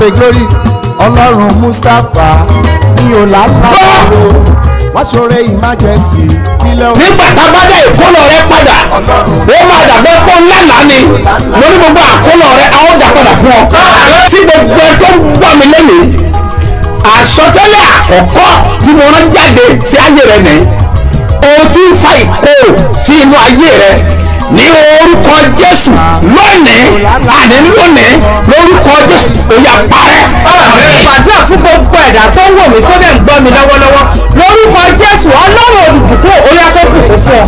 pè glory ọlọ́run mustapha ní ọ̀la lábàárò wọ́n ṣoore emergency kílẹ̀ o. nígbà tá a bá dé ìkólọ rẹ padà ó máa dàgbẹ́ pọ́ ńlá ni mo ní gbogbo àkólọ rẹ àwọn ọjà padà fún ọ. Ah! tí gbogbo ẹ tó ń gbọ́ mi lónìí àsọtẹ́lẹ̀ àkọ́kọ́ tí mo rán jáde sí ayé rẹ nìyí o tún fa ìkorò sí inú ayé rẹ ní orúkọ jésù lónìí àní lónìí lórúkọ jésù ó yá parẹ́. gbàdúrà fún gbogbo ẹ̀dá tó ń wò mí tó dẹ̀ ń gbọ́ mi lọ́wọ́lọ́wọ́ lórúkọ jésù ọlọ́run olùbùkún ó yá kó bùkún fún ọ.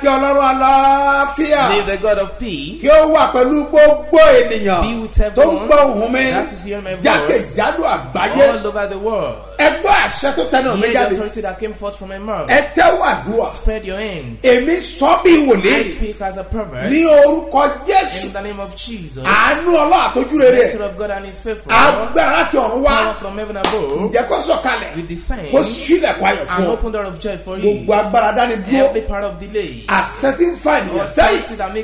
kí ọlọ́run aláfíà the God of peace. Kí ó wà pẹ̀lú gbogbo ènìyàn. Be with everyone. Tó ń gbọ́ ohùn mi. That is hearing my. Jákèjádò àgbáyé. All over the world. Ẹ gbọ́ àṣẹ tó tẹnu mi jáde. Hear the authority that came forth from my mouth. Ẹ tẹ́wọ́ àdúrà. Spread your hands. Èmi sọ bí wòlé. I speak as a proverb. Ní orúkọ Jésù. In the name of Jesus. Àánú ọlọ́ àtọ́jú rere. The blessing of God and his faithful. Agbára ti ọ̀run wá. Power from heaven above. Ǹjẹ́ kó sọ̀kalẹ̀? With the sign. Kó sílẹ̀ kwayọ̀ fún. An open door of joy for you. Gbogbo agbára dání dúró. Every part of delay. Àṣẹ ti ń fa ènìyàn sẹ́yìn. Authority that make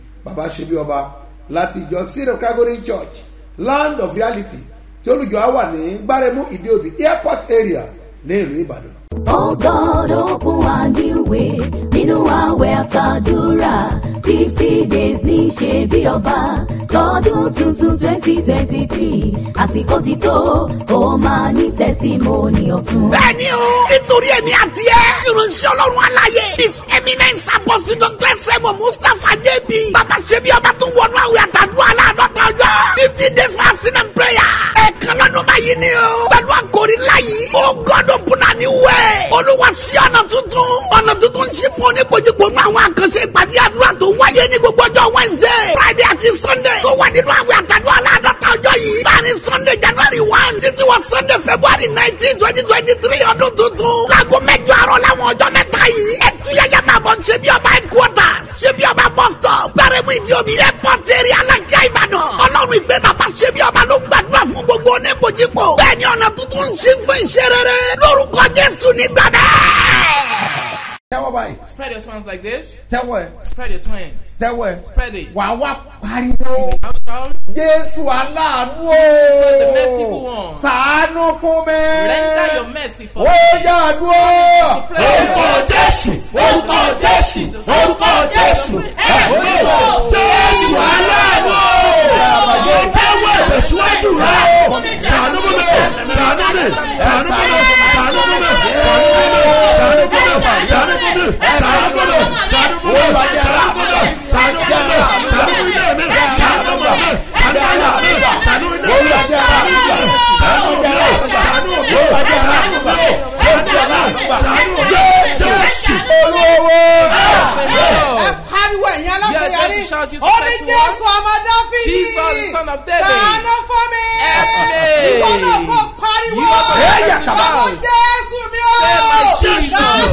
baba ṣebí ọba láti ìjọ syrian calvary church land of reality tí olùjọ á wà ní gbáremú ìdíòbí airport area ní ìlú ìbàdàn. Oh God, open a new way nínú àwẹ̀ àtàdúrà fifty days ní ṣe bí ọba tọdún tuntun twenty twenty three àsìkò ti tó ó máa ní tẹsímọ́nì ọ̀tun. bẹ́ẹ̀ni o nítorí èmi àti ẹ ìránṣẹ́ Ọlọ́run aláyé his eminence apostle dr semo mustapha jb bàbá ṣebí ọba tó wọnú àwẹ̀ àtàdúrà láàdọ́ta ọjọ́ fifty days fasting and prayer. Ẹ̀ẹ̀kan lọ́dún báyìí ni o pẹ̀lú àkòrí ńlá yìí ó gọ́dọ̀ bùnà ní wẹ̀ olúwa sí ọ̀nà tuntun ọ̀nà tuntun ṣí fún oníkojúpọ̀ nù àwọn àkànṣe ìpàdé àdúrà tó ń wáyé ní gbogbo ọjọ́ Wednesday Friday àti Sunday yóò wà nínú àwẹ̀ àtàdúrà láàdọ́ta ọjọ́ yìí. láàárín sunday january one títí wọ sunday february nineteen twenty twenty three ọdún tuntun. láago mẹ́jọ àárọ̀ làwọn ọjọ́ mẹ́ta yìí. ẹtú yẹyẹ máa bọ̀ ṣe bí ọba headquarters ṣe bí ọba bus stop. gbàrẹ́mú ìdí omi airport area alájà ìbàdàn. ọlọ́run ìgbé bàbá ṣe bí ọba ló ń gbàdúrà fún gbogbo oníbojúpọ̀. bẹ́ẹ̀ ni ọ̀nà tuntun ń ṣí fún ìṣerere. lórúkọ jésù nígbà bẹ́ẹ̀. Tell what? spread your twins like this. Tell what? spread your twins. Tell what? spread it. wà á wá pariwo. Jésù aláàánú o. Sàánú fún mi. Render your mercy for me. Ó yàánú o. Orúkọ Jésù. Oh Jésù. Orúkọ Jésù. Ẹ̀rọ Jésù Oh o. Ó tẹ́wọ́ ìbẹ̀síwájú rẹ̀ Oh Sàánú mi o. Sàánú mi. Oh mi ṣàánú fún mi ṣàánú fún mi ṣàánú fún mi ṣàánú fún mi ṣàánú fún mi ṣàánú fún ilé mi ṣàánú fún mi ṣàánú fún mi ṣàánú ilé mi ṣàánú fún mi ṣàánú mi ṣàánú mi ṣàánú mi ṣàánú mi ṣàánú mi Jésù olówó ẹ pariwo ẹ̀yin aláṣẹyàrí ó ní Jésù ọmọ Dáfídì ṣàánú fún mi ìwọ náà kó pariwo ọmọ Jésù mi ó ṣàánú.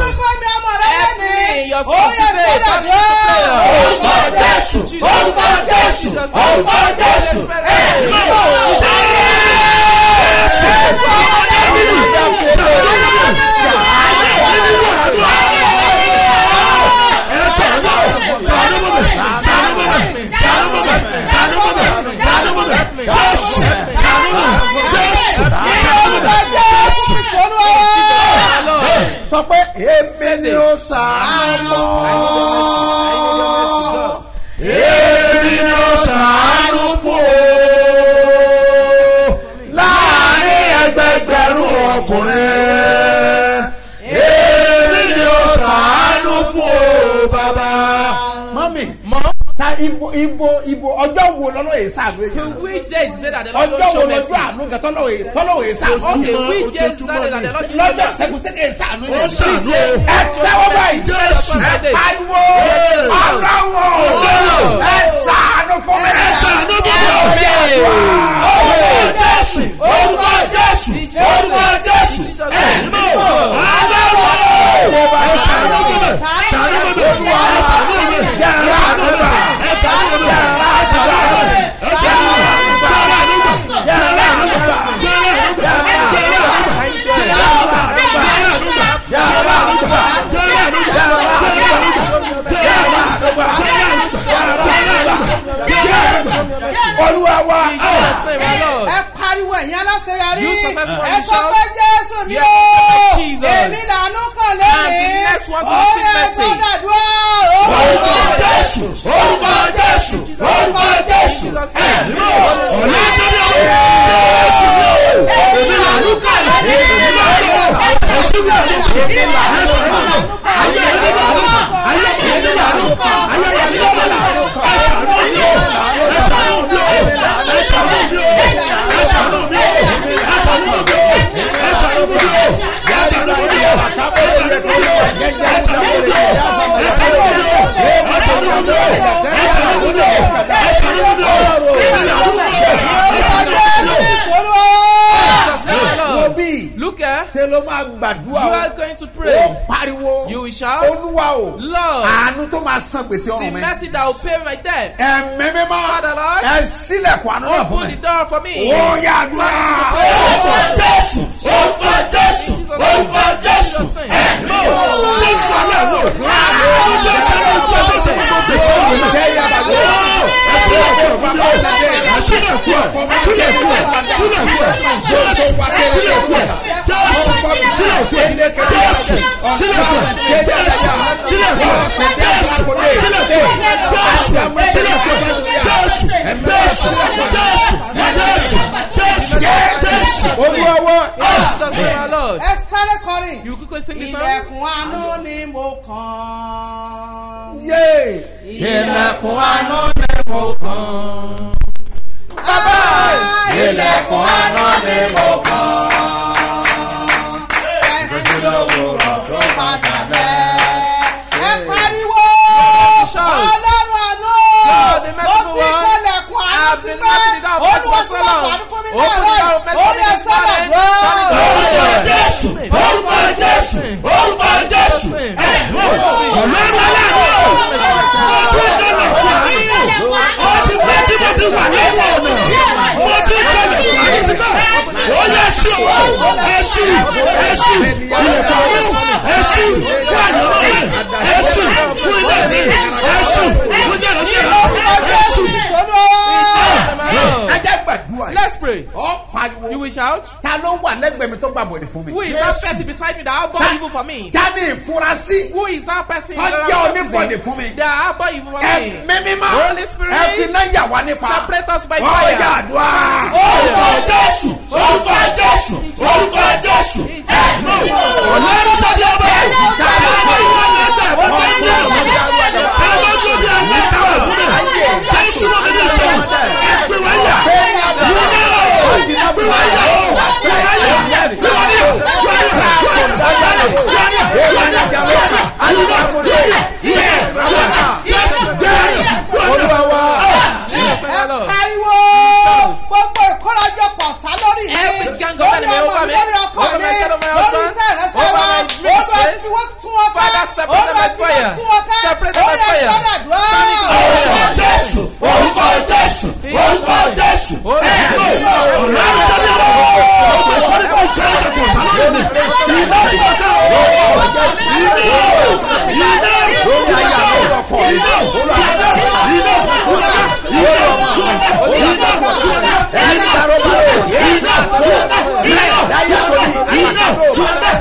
Sàánú ibo ibo ibo ọjọ́ wo lọ́lọ́ yìí sàánú èyí. to which day is it that the lord don show mercy. ọjọ́ wo lọ́jọ́ àánú gẹ̀ tọ́lọ́ yìí tọ́lọ́ yìí sàánú. okay which day is that that the lord show mercy. lọ́jọ́ sẹ́kùsẹ́kẹ̀ yìí sàánú. ó sàánú. ẹ tẹ́wọ́ báyìí. jésù ẹ pariwo ọlọ́wọ́ ẹ sàánú fún mi. ẹ sàánú fún mi. orúkọ jésù orúkọ jésù orúkọ jésù ẹ náà. san gbèsè ọrùn mi. the mercy that will pay my debt. ẹ̀mí mi máa ẹ sílẹ̀kùn àánú náà fún mi. open the door for me. ó yà dùn á. orúkọ jésù orúkọ jésù orúkọ jésù ẹ̀mí jésù aláwọ̀ àbúrò jésù aláwọ̀ jésù aláwọ̀ gbèsè ọrùn mi sílẹ̀ kú ẹ̀ fúnbẹ́ ẹ̀ sílẹ̀ kú ẹ̀ sílẹ̀ kú ẹ̀ sílẹ̀ kú ẹ̀ jésù sílẹ̀ kú ẹ̀ jésù sílẹ̀ kú ẹ̀ jésù sílẹ̀ kú ẹ̀ jésù sílẹ̀ kú ẹ̀ jésù sílẹ̀ kú ẹ̀ jésù sílẹ̀ kú ẹ̀ jésù jésù jésù jésù yes, yes, yes. Olúwa wa. Ẹ sáré kọrin. You quickly sing this song. Ilẹ̀kùn àánú ni mo kàn. Ilẹ̀kùn àánú ni mo kàn. Bàbá ilẹ̀kùn àánú ni mo kàn. Ẹ̀sìn lówùrọ̀. olúwa ti bá àánú fún mi náà rẹ orí ẹsẹ àdúrà. orúkọ jésù orúkọ jésù orúkọ jésù ẹ mú ọlọ́run aláàbò mo tún kọlẹ̀ kú àánú ó ti pẹ́ tí mo ti wà lẹ́nu ọ̀nà mo tún kọlẹ̀ kú àánú ti bá ó yẹ sí o ẹ sí ẹ sí ilẹ̀kùn ọdún ẹ sí fún àyànmọ́ rẹ ẹ sí. àdúrà let's pray. ọ you will shout. ta ló wà lẹ́gbẹ̀ẹ́ mi tó gba bọ̀dẹ̀ fún mi. who is that person beside me that abọ́ ìbú for me. jáde ìfurasí. who is that person that abọ́ ìbú for me. ọjọ́ oníbọ̀dẹ̀ fún mi. that abọ́ ìbú for me. ẹ̀mí mímọ́. holy spirit. ẹ fi náà yà wá nípa. separate us by fire. ọjà àdúrà. orúkọ jésù orúkọ jésù orúkọ jésù ẹ̀mí ọlọ́run sọ́dọ̀ bẹ́ẹ̀ wúlò tẹ́ súnmọ́ bíbí sọ ẹgbẹ́ wa yà wúlò ẹgbẹ́ wa yà ó wà á yà wúlò yà wà á yà wà á yà wà á yà wà á yà wà á yà wúlò yà yẹ wà á yà wà á yà wúlò. ẹ pariwo gbogbo péjọpọ̀ ọ̀tá lórí mi lórí ọmọ mi lórí ọkọ mi lórí iṣẹ́ rẹ sára ó bá fi wọ́n tún ọ ká ó bá fi wọ́n tún ọ ká ó yẹ sọ́dà dùn. orúkọ jésù orúkọ jésù orúkọ jésù ẹ̀ẹ́dọ̀ ọ̀la ìṣẹ́lẹ̀ ọ̀gbẹ̀kọ́ni kò jẹ́ ẹ̀jẹ̀ tó ọ̀tá lórí mi ìbájú ọ̀tá ọ̀rọ̀ ìdí ọ̀rọ̀.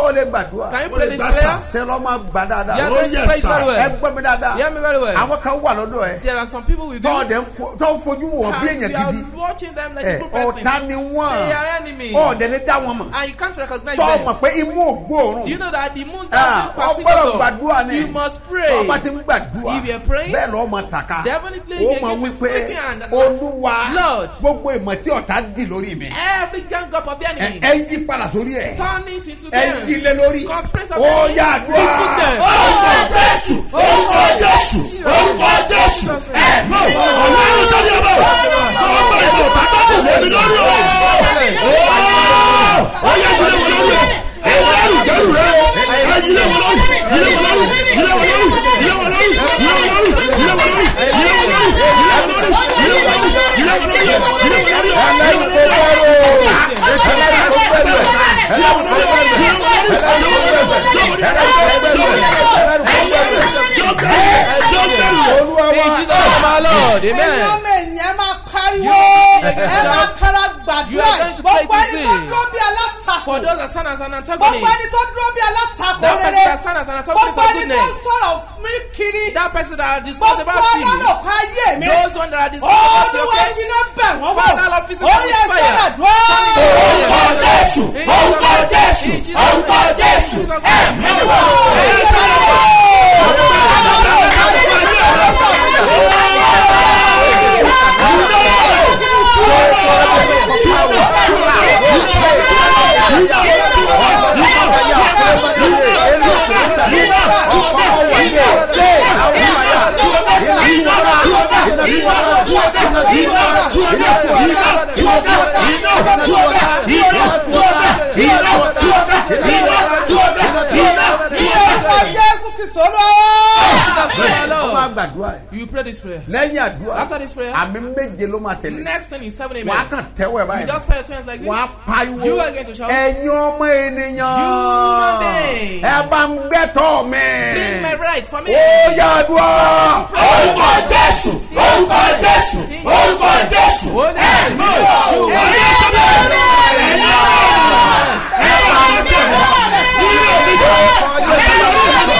sọ lè gbàdúrà Can you pray this prayer? ṣe lọ́ máa gbà dáadáa You are going to yes, pray it sir. very ẹ well. gbọ́ mi dáadáa Hear me very well. àwọn kan wà lọ́dọ̀ ẹ There are some people with you. tọ́ọ̀dẹ̀ tó ń fojú wò bí and èèyàn you are gidi watching them like ẹ a good person. ọ̀tá ni wọ́n They are enemy. ọ̀dẹ̀ ni dá wọn mọ̀ And you can't recognize tọ́ them. mọ̀ pé imú ògbóòrùn You know that the moon Ah, doesn't pass it gbàdúrà ni You must pray. tọ́ bá ti ń gbàdúrà If you are praying, bẹ́ẹ̀ lọ́ọ́ mọ tàka definitely you mọ get wípé freaking and- olúwa Lord. gbogbo ìmọ̀ tí ọ̀tá dì lórí mi Every gang up of the ẹ enemy. ẹ yí padà sórí ẹ Turn it into ẹ them. Yí lé lórí ó Defeat them. orúkọ jésù orúkọ jésù orúkọ jésù ẹ ọwọ́ ẹni sọ́ni ọba ọmọ ìbò tàkàtà lèmi lórí o ó yẹ ìdílé wọn lórí o ẹni ẹrù gbẹrù rẹ ẹ yílé wọn lórí yílé wọn lórí yílé wọn lórí yílé wọn lórí yílé wọn lórí yílé wọn lórí yílé wọn lórí yílé wọn lórí yílé wọn lórí yílé wọn lórí yílé wọn lórí yílé wọn lórí ẹlẹ́rìí tó bẹ̀rù ẹlẹ́rìí tó bẹ̀rù ẹlẹ́rìí tó bẹ̀rù ẹlẹ́rìí tó bẹ̀rù ẹlẹ́rìí tó bẹ̀rù ẹlẹ́rìí tó bẹ̀rù Lord. ẹ̀yin Amen. ọmọ ènìyàn máa pariwo You- ẹ máa You gbàdúrà gbogbo ẹni tó dúró bí alátakò gbogbo ẹni tó dúró bí alátakò rere. gbogbo ẹni tó sọ̀rọ̀ mí kiri. Gbogbo ọlọ́rọ̀ ká yé mi. Olúwa finá bẹ̀ wọ́n visit ó yẹ sọ́dọ̀ dúró. orúkọ jésù. orúkọ jésù. orúkọ jésù. Ẹ̀mí wò. Orúkọ my ó máa gbàdúrà yìí You pray this prayer. lẹ́yìn àdúrà After this prayer, àmì méje ló máa tẹ̀lé next thing is seven wàá amen. kàn tẹ́wọ̀ ẹ̀ You báyìí just pray your hands like wàá this. pariwo You are going to shout. ẹ̀yin ọmọ ènìyàn Human being. ẹ bá ń gbẹ́tọ̀ mi Bring my right for me. ó yá àdúrà orúkọ jésù orúkọ jésù orúkọ jésù ẹ̀mí wò. olúwa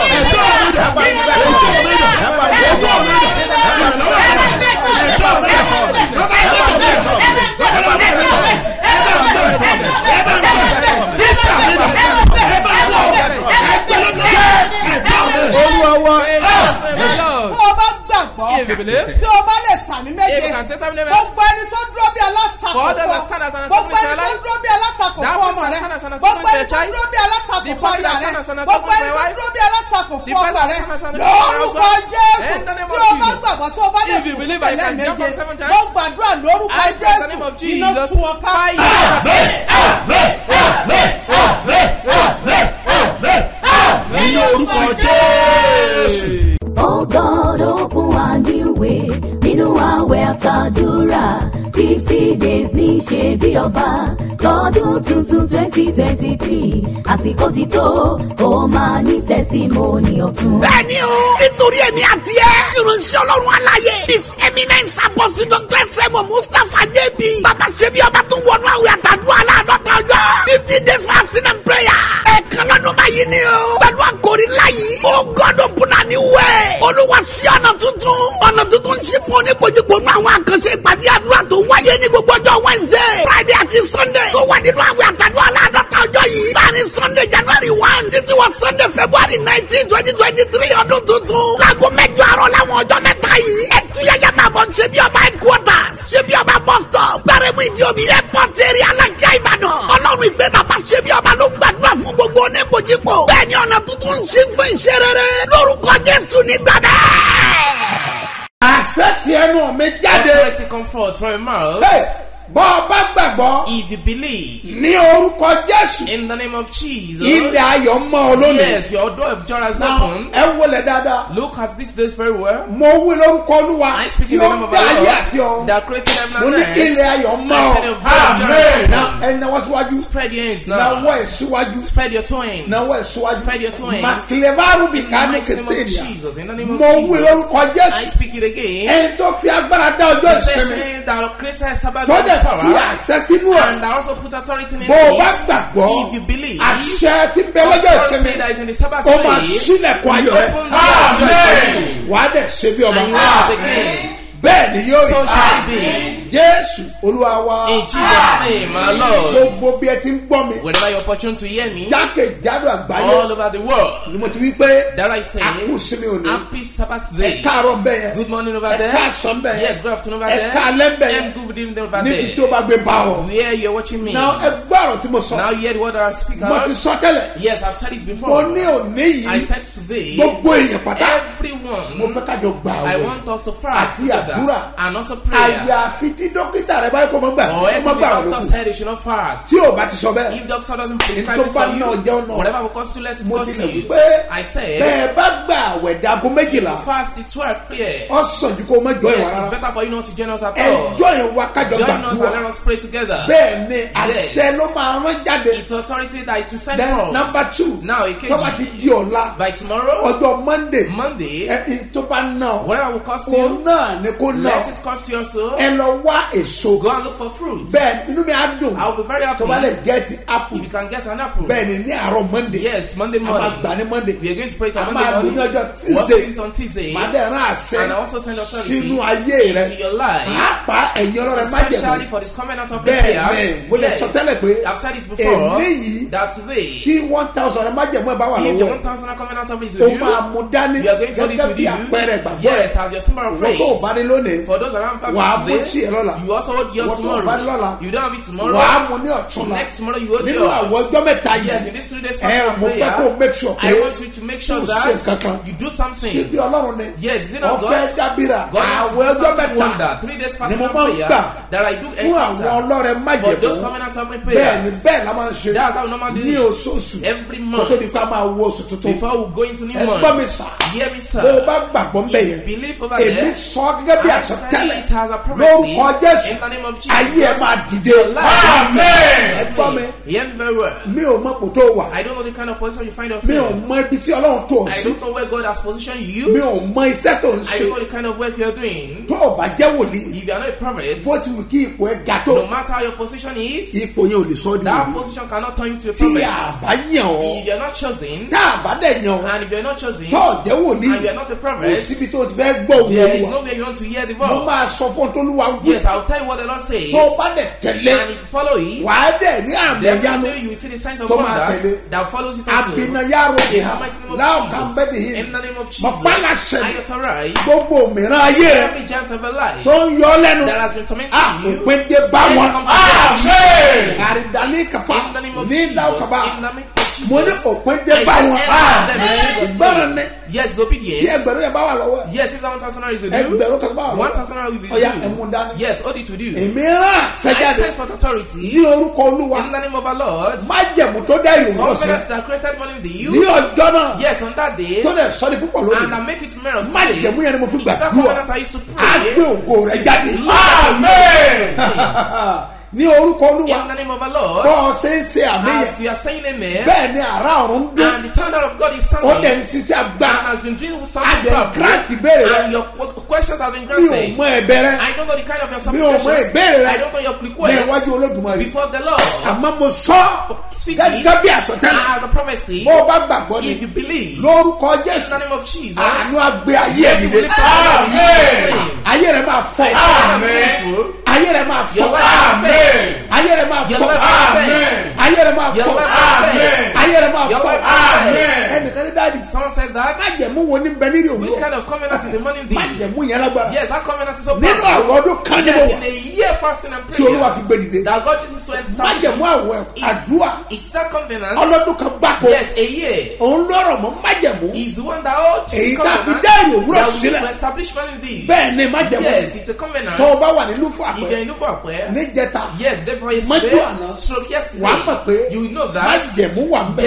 believe, tí o bá lè sàmì méje gbogbo ẹni tó dúró bí alátakò fún ọ gbogbo ẹni tó dúró bí alátakò fún ọmọ rẹ gbogbo ẹni tó dúró bí alátakò fún ọyà rẹ gbogbo ẹni for tó dúró bí alátakò fún ọkọ rẹ lórúkọ jésù In the name tí of o bá Jesus. gbàgbọ́ tó o bá lè fún jump méje mo gbàdúrà lórúkọ I pray in the name jésù of iná Jesus. tú wọn ká. nínú orúkọ jésù. Oh God, open a new way nínú àwẹ̀ àtàdúrà fifty days ní ṣe bí ọba. Tọdún tuntun twenty twenty three àsìkò ti tó ó máa ní tẹ́símọ́nì ọ̀tun. bẹ́ẹ̀ni o nítorí èmi àti ẹ ìránṣẹ́ ọlọ́run aláyé his eminence apostle dr sẹ́mu mustapha jb bàbá ṣebí ọba tó wọnú àwẹ̀ àtàdúrà aláàdọ́ta ọjọ́. fifty days fasting and prayer lọ́dún báyìí ni o. Pẹ̀lú àkórí láyé o god open a new way olúwa ṣí ọ̀nà tuntun. Ọ̀nà tuntun ṣí fún oníkojúkò nínú àwọn àkànṣe ìpàdé àdúrà tó ń wáyé ní gbogbo ọjọ́ wednesday friday àti sunday. Tó wà nínú àwẹ̀ àtàdúrà aláàdọ́ta ọjọ́ yìí. Láàrin sunday january one títí wọ sunday february nineteen twenty twenty three ọdún tuntun. Láago mẹ́jọ àárọ̀ láwọn ọjọ́ mẹ́ta yìí. Ẹtúyẹyẹ máa bọ̀ ṣe bí ọba headquarters ṣe bí ọba bus stop gbàrẹ́mú ìdí omi airport area alákíá ìbàdàn. Ọlọ́run ìgbé bàbá ṣe bí ọba ló ń gbàdúrà fún gbogbo oníkojúkò bẹ́ẹ̀ ni ọ̀nà tuntun ń ṣí fún iṣẹ́ rere. Lórúkọ jésù nígbà bẹ́ẹ̀. àṣẹ ti ẹnu mi jáde. Authority come forth from your mouth. Hey, bọ́ ọ bá gbàgbọ́ If you believe ní orúkọ jésù in the name of Jesus, ilẹ̀ ayọ̀ mọ́ ọ lónìí yes, your door of joy has Now, opened. ẹ wọlé dáadáa Look at this days very well. mo wí lórúkọ olúwa I speak in the name of dá ayé àti ọ̀run that created heaven mo and ní kí ilẹ̀ earth. ayọ̀ mọ́ I ọ "Oh, amen Jonathan." na ẹ náwó síwájú Spread your hands now. náwó ẹ̀ síwájú Spread your twins. náwó ẹ̀ síwájú Spread your twins. màkìlẹ̀bárù bí the kánú mighty name of kìsìnìyà Jesus. In the name of mo wí lórúkọ I jésù speak it again. ẹni tó fi agbára dá ọjọ́ The ìsinmi person that created Sabbath tó with dẹ̀ fi power àṣẹ sínú ẹ̀ and that also put authority in bó o bá it. gbàgbọ́ If you believe, àṣẹ tí bẹ lọ́jọ́ ìsinmi ó máa sílẹ̀kùn ayọ̀ rẹ̀ you. wàá dẹ̀ ṣe bí again. bẹ́ẹ̀ ni yóò So rí shall it be. Jésù olúwa wa In Jesus' name, my Lord. gbogbo bí ẹ ti ń gbọ́ mi Whenever you're opportune to hear me, jákèjádò àgbáyé all over the world, ni mo ti wí pé that I say, a kú sinmi òní happy Sabbath ẹ day. káàárọ̀ bẹ́ẹ̀ yẹn Good morning over ẹ there. káàsán bẹ́ẹ̀ Yes, yẹn good afternoon over ẹ there. káalẹ́ bẹ́ẹ̀ And yẹn good evening over níbi tí there. ó bá gbé bá ọ. Where you're watching me. náà ẹ gbọ́ ọ̀rọ̀ tí mo sọ Now you hear what I speak mo ti out. sọ tẹ́lẹ̀ Yes, I've said it mo before. ní òní I yìí said today, gbogbo èèyàn pátá mo everyone, fẹ́ kájọ gbà I wẹ̀ want us to fast Àti àdúrà. and also prayer. àyàfi tí tí dókítà rẹ báyìí kó mọ gbà kó mọ gbà doctor lókun. tí o bá ti sọ bẹ́ẹ̀ this bá you, jẹun náà. whatever will cost you, let it mo tilẹ̀ you. pé bẹ́ẹ̀ bá gbà àwẹ̀ dago méjìlá fast the 12 prayer. ọ sàn ju kó o má jọ ìwà rárá. better for you not to join us at all. ẹjọ́ yẹn wá kájọ gbàdúrà bẹ́ẹ̀ ni àṣẹ ló máa rán jáde. It's authority that to send then number two bá ti di ọ̀la by tomorrow, ọjọ́ monday Monday, ẹ tó bá ná òun náà ni kó ná. ẹ lọ wá èso Go and look for fruits. bẹ́ẹ̀ inú mi á dùn I'll be very happy lè gẹ́ẹ̀tì apple if you can get an apple. bẹ́ẹ̀ ni ní àárọ̀ monday Yes, Monday a máa morning. gbà ní monday We are going to pray it a on máa Monday dùn ní morning. ọjọ́ do tuesday this on Tuesday. màá dẹ̀ rán àṣẹ And I also send authority sínú ayé rẹ into your life. pàápàá ẹ̀yin ọlọ́rẹ̀ má Especially jẹ̀mú for this covenant of bẹ́ẹ̀ prayers. bẹ́ẹ̀ mo lè sọ tẹ́lẹ̀ pé I've said it before. èmi yìí That today, tí one thousand ẹ májẹ̀mú ẹ bá wà if the lọ́wọ́ 1000 covenant of is o with you, máa mú dání you are going to hold it gẹ́gẹ́ bí àpẹẹrẹ Yes, as your symbol of wọ́n tó o bá faith. ní lónìí For those around mú tiẹ̀ lọ́la you also hold yours Wọ́n tó bá ní lọ́la tomorrow. You don't have it tomorrow. mú ní ọ̀túnla Next tomorrow you hold nínú àwọn yours. ọjọ́ mẹ́ta Yes, in yìí these three days ẹ fasting mo and fẹ́ kó prayer, make sure pé I want you to make sure kò ṣe that kankan you do something. ṣé bí ọlọ́run ni Yes, is it not ọ̀fẹ́ God? dábìrà God wants àwọn ọjọ́ mẹ́ta. Three days ni fasting mo and prayer that I do fún àwọn encounter. ọlọ́rẹ̀ For májèmú those covenant of bẹ́ẹ̀ prayer, ni bẹ́ẹ̀ la máa ń ṣe That's how we normally ní do it. oṣooṣù Every month. tó di ká máa wo oṣù tuntun before we go into new ẹ month, gbọ́ mi sà hear me, sir. bó o bá gbàgbọ́ ń bẹ̀ yẹn Believe over èmi there. sọ gẹ́gẹ́ bí I àsọtẹ́lẹ̀ say it as a prophecy lórúkọ jésù. In the name of Jesus. ayé ẹ máa dìde. Ẹ gbọ́ mi. Mi ò mọ kò tó wà. I don't know the kind of position you find mi ò mọ ibi tí ọlọ́run tó o I sí. don't know where God has positioned mi you. ò mọ iṣẹ́ tó ń I ṣe. don't know the kind of work you're doing. tó o bá jẹ́ wòlíì If you are not a prophet, bó ti wù kí ipò ẹ ga tó no matter how your position is, ipò yẹn ò lè sọ ọ́ di that wòlíì. position cannot turn you to a tí a bá yàn ọ́ tá a bá dẹ̀ yàn ọ́ tó o jẹ́ wòlíì and you are not a kò síbi tó o ti fẹ́ gbọ́ òun olúwa no way you want to hear the mo máa sọ fún tolúwa wí Yes, I'll tell you what the Lord says. tó o bá dẹ̀ tẹ̀lé And follow it, dẹ̀ àmì ẹ̀yánu one day you will see the signs of wonders that follows it also. the ìhà of láòkà of bá láṣẹ I authorize gbogbo òmìnira ayé rẹ of tó ń yọ lẹ́nu. that has been tormenting you. àpòpin dé bá wọn. to them. àrídàlí kàfà. Of ní Jesus. láòkàbà Mo ní òpin dé bá wọn ìgbọràn ní Yes, obedience. ẹgbẹ̀rún yẹn bá wà lọ́wọ́. Yes, if that one thousand naira is with you, ẹgbẹ̀rún kan bá wà one lọ́wọ́ thousand naira will be ọ̀ya with ẹ̀mú you. dání Yes, hold it with you. èmi rán I sent for authority ní orúkọ olúwa in the name of our Lord. májẹ̀mú tó dá ìròyìn ọ̀sẹ̀ Covenant that created money with ní you. ọjọ́ náà Yes, on that day. tó dẹ̀ sọ ní púpọ̀ And lónìí I make it mirror today. májẹ̀mú yẹn ni mo fi gbàdúrà á gbé ògo rẹ jáde Amen. ní orúkọ olúwa. Bọ́ ọ ṣe ń ṣe àmì yẹn. Bẹ́ẹ̀ ni àrà ọ̀run dún And the thunder of God is ó dẹ̀ ń ṣiṣẹ́ And agbára has been doing a something dẹ̀ powerful. grant ìbéèrè rẹ. Mi ò mọ ẹ̀bẹ̀ rẹ. I don't know the kind of your mi ò mọ ìbéèrè rẹ. I don't know your ní iwájú olódùmarè. Before the Lord. àmọ́ mo sọ gẹ́gẹ́ bí àsọtẹ́lẹ̀. As a prophecy. bó o bá gbàgbọ́ ni. If you believe. Lórúkọ in jésù the name of Jesus, àánú àgbé ayé Jesus' name. ayé rẹ máa fọ. Grateful. Ayé rẹ máa fọ faith. Ayé rẹ máa fọ faith. ayé rẹ máa fọ faith. ayé rẹ máa fọ faith. ẹnìkan ní dáàdi Someone said that. májẹ̀mú wo ní bẹ Which òwúrọ̀ kind of covenant is a money thee? májẹ̀mú yẹn lágbára Yes, that covenant is so nínú powerful. àwọn ọdún kan ní mo Yes, wà in a year fasting and tí olúwa prayer fi gbé dìde that God uses to establish májẹ̀mú àwẹ̀ it. àdúrà It's that covenant. ọlọ́dún kan gbáko Yes, a year òun lọ́rọ̀ mọ́ májẹ̀mú is the one that holds Èyí the tá a fi covenant dá èrè òwúrọ̀ that will use sílẹ̀. to establish money thee. bẹ́ẹ̀ ni májẹ̀mú Yes, it's a covenant. tó o bá wà nílùú fún If you're àpẹ in Nufakwe, níjẹta yes, therefore Mọ́jú àná, wàá mọ̀ pé you will know that májẹ̀mú wà ń bẹ̀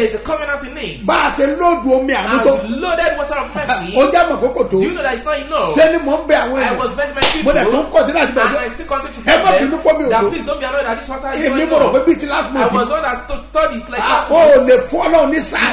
bá a ṣe lóòdù omi àánú tó. As loaded water of mercy, ó já mọ̀ kókò tó. Do you know that it's not enough? ṣé ni mò ń bẹ àwọn I èèyàn? mo dẹ̀ tó ń kọ̀ sí láti continue to Ẹ má bínú pọ́ mi ò that tó. please don't be annoyed that this water is not èmi mo rò pé bíi ti last I month Ah, o ò month. lè fún ọlọ́run ní sáà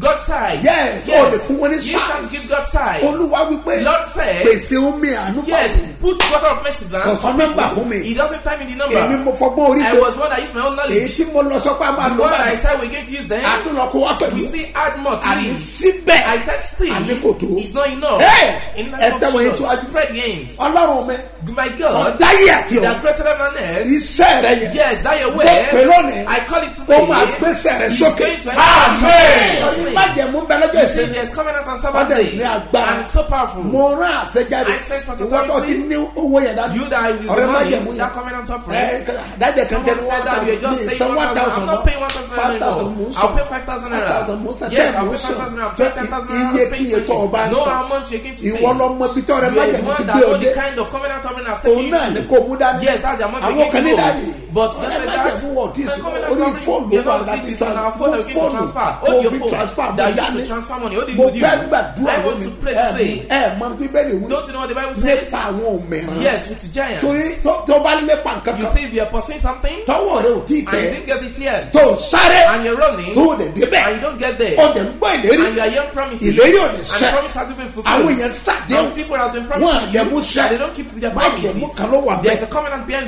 God side. Yes, o lè fún wọn ní You can't give God side. olúwa wípé Lord said, pèsè omi àánú yes, fún mi put water of mercy down. Sọ nọ́mbà fún mi He doesn't time in the èmi number. mo fọgbọ́n orí I ṣe was one that used my own èyí knowledge. tí mo lọ sọ pé a máa The lò one that I báyìí said we're going to use them, àtúnlọ́kọ wá pẹ̀lú we still add more to àní it. síbẹ̀ I said still, Àní kò tó. it's not enough. The Ẹ name tẹ́wọ̀ yín of síwájú. Jesus, spread gains. ọlọ́run mi My God, ọ̀dáyé àti that ọ̀ created heaven and earth, iṣẹ́ rẹ yẹn yes, that your Mo pè lónìí. way, I call it ó máa today. gbéṣẹ́ rẹ He's sókè going to Àmín. establish day coming. májẹ̀mú bẹ lọ́jọ́ ìsìn. say there is covenant on ọdẹ ní and so powerful. mo rán. I sent for authority. ìwọ́n tó ti ní owó yẹn dájú. you that with the money that covenant offering. ẹ dájẹ kẹkẹ ní one thousand ní san one thousand. I'm not paying one thousand naira. I will pay five thousand naira. yes I will pay five thousand naira. I will pay ten thousand naira. no amount you get to pay. you are the one that know the kind of covenant offering I was taking you to. yes that's the amount you get to. àwọn. but that one this. Only phone ló wà láti ta mo phone mo fi transfer money. that use to transfer money only good you i want to press play man mo yá ni mo fẹ́ gbàdúrà lónìí ẹ mọ bíbélì wí nípa àwọn òmìnira tó bá nípa nǹkan kan. tọwọ́ rẹ ò tí tẹ. tó sáré. tó lè débẹ̀ ó lè have been ìlérí. ò lè sẹ́ àwọn èèyàn sàdéhùn wọn àlẹ́ mú sẹ́ májèmú kan ló wà bẹ́ẹ̀.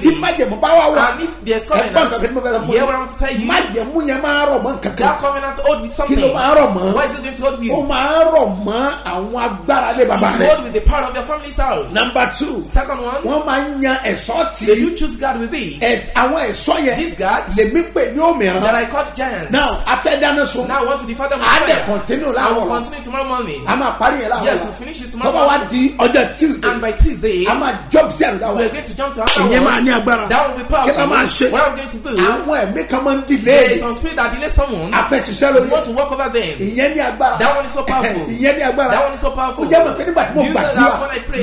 tí májèmú bá wà wà there's covenant. ẹ̀gbọ́n kankan tí mo fẹ́ sọ fún yẹn. yẹ́wọ́n ti tẹ́ yìí. má jẹ́ mú yẹn máa rọ̀ mọ́ kankan. that covenant hold with something. kí ló máa rọ̀ mọ́. what is it going to hold with. ó máa rọ̀ mọ́ àwọn agbára lé bàbá rẹ̀. he hold with the power of your family, house. number two. second one. wọ́n máa ń yan ẹ̀ṣọ́ tí. may you choose God with it. ẹ àwọn ẹ̀ṣọ́ yẹn. these guards. lèmi pè ní òmìnira. that I caught giants. now afẹ́ dáná sun. now I want to defend them with prayer. a dẹ̀ continue láàárọ̀. I will continue tomorrow morning. a máa parí yẹn láàárọ̀. yes we finish it tomorrow morning. tọ́ba wa di ọjọ́ tuesday. and by tuesday. a máa jump sí àrùdáwọ̀. we are going to jump to àrùdáwọ̀. ìyẹn máa ní agbára. that will be powerful. kí ṣe. what are we going to do. àwọn ẹ̀mí kan máa ń delay. there is some spirit that delay someone. afẹ́ṣiṣẹ́ lórí. you want to walk over them. ìyẹn ní agbára. that one is so powerful. ìyẹn ní agbára. that one is so powerful. ó jẹ́ mọ̀ pé nígbà tí mo gbàdúrà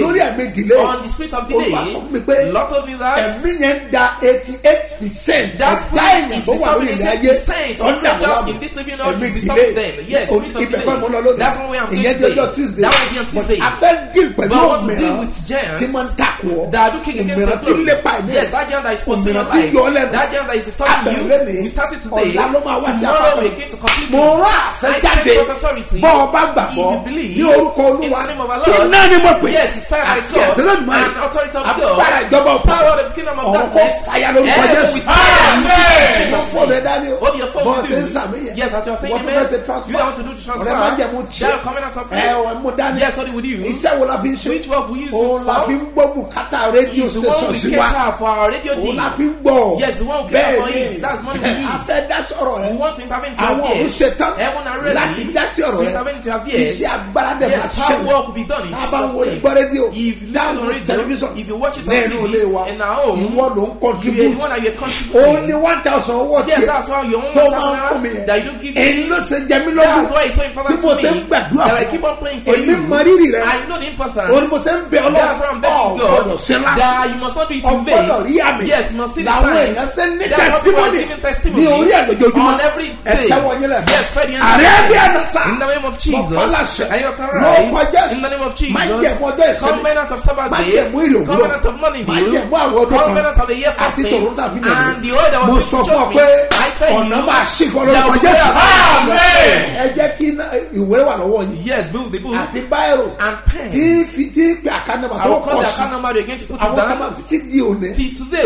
lórí ẹ̀mí delay. on the spirit of delay. ó wá sọ mi pé lọ́tọ̀ mi rà. ẹ̀mí yẹn da eighty eight percent. that spirit is discriminating eighty percent of creatures in this living world is disturbing them. yes spirit of delay. that's one way I'm going to that one be on Tuesday. but I fẹ́ deal pẹ̀lú òmìnira tí mo ń takò. that I do king against the glory. yes that agenda is possible in life yọ ọ lẹ́nu. that general is the story you abẹ̀rẹ̀ you start it today. Ọ̀la ló máa wá sí àpapọ̀ mo rán àṣẹ jáde. bọ́ ọ bá gbàgbọ́ ní orúkọ olúwa. iná ni mo pè. Àti ẹ̀sẹ̀ lónìí máa agbára ìjọba ọ̀pọ̀. Ọ̀rọ̀ kó fàyà lórúkọ jésù. fọ́ọ̀lù ẹ̀ dání o bọ́ọ̀ ṣe ń sàmì yẹn. Wọ́n fẹ́ ṣe transfer. Ọ̀rẹ́ máa jẹ́ mo tiẹ̀. ẹ̀ ọ̀ mo dání. Iṣẹ́ wo la fi ń ṣe? Òun la fi ń gbọ́ bùkátà rédíò tẹ̀sán sí wa. òun la fi ń gbọ́ God. Yes, the one who cares for it. That's money we need. Afẹ́ dá sọ̀rọ̀ rẹ̀. We want to intervene to have yes. Àwọn òun ṣe tán. Heaven are ready. That's dá sí ọ̀rọ̀ rẹ̀. To intervene to have yes. But the dẹ̀. Yes, power work will be done in Jesus' name. If you listen on radio. Television. If you watch it on TV. Lẹ́nu ilé wa. In our home. Contribute. You are the one that you contributing. Only one thousand owó. Yes, that's why your only one thousand naira that you don't give me. That's why it's so important to me. That I keep on playing for you. Èmi mọ rírì. I know the importance. That's why I'm begging God. That you must not do it vain. Yes, you must see the àwọn èèyàn ṣe ní testimony. ní orí ẹ̀ lójoojúmọ́ ẹ̀sẹ̀ wọ̀nyí lẹ̀. Àrẹ bí ẹ̀dá sá. Mọ̀fálàṣẹ lọ́kọjẹ́ máa jẹ̀ mọ́ ọjọ́ ìsinmi. Máa jẹ̀ mọ́ ìlò wúrọ̀ máa jẹ̀ mọ́ àwọn ọdún kan. Àti tòun tàbí nàìjíríà mo sọ fún ọ pé ọ̀nà máa ṣì fọ́ lórúkọ jésù. Ẹ jẹ́ kí ìwé wà lọ́wọ́ yìí àti báyìí tí fi tí pé àkànnàmà tó kọ̀ sí. àwọn kan máa fi sí di òní.